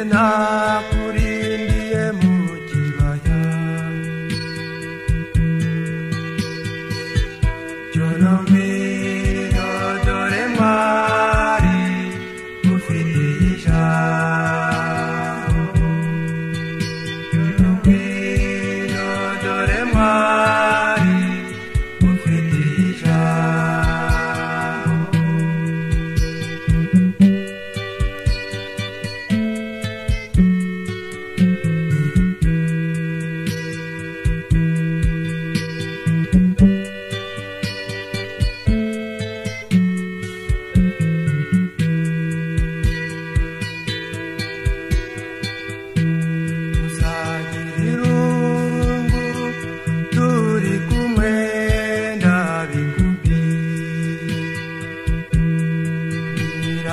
enough.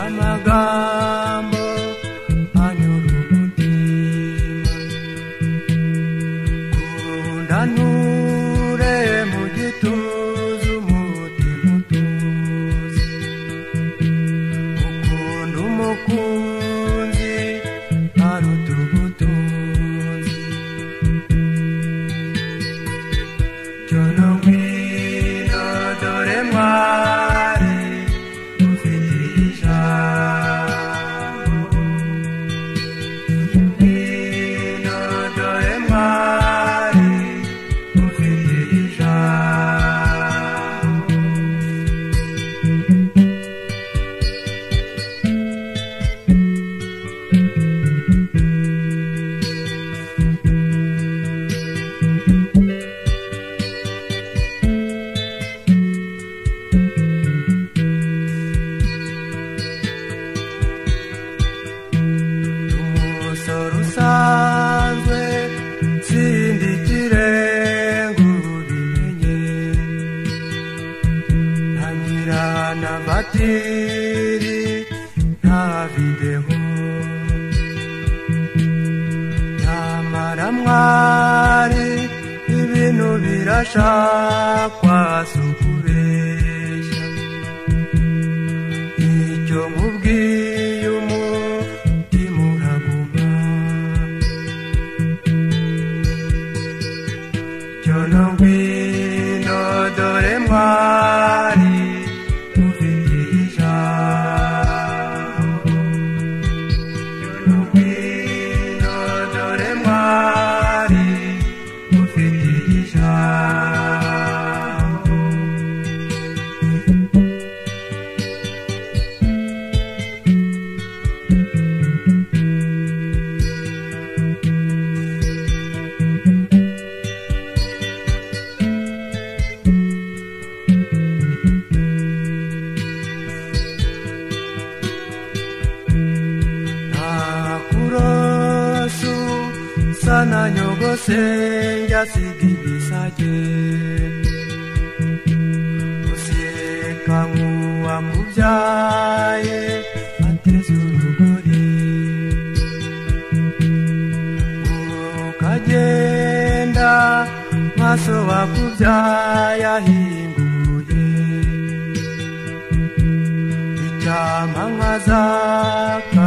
Amagambo anyura umutima kunda nture mu gituza umutima utuze ukunda umukunzi aruta ubutunzi तेरे ntabi deho ntamara mwari ibintu e birashakwa suku sana nyogose njasiga ibisage useka nkuwa mubyaye ateze urugori ukagenda maso wakubyaye ahinguye icyama nkazaka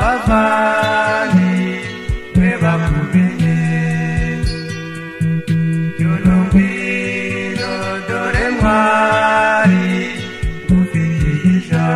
bavane bebakumene yonombiro dore mwari ufirisha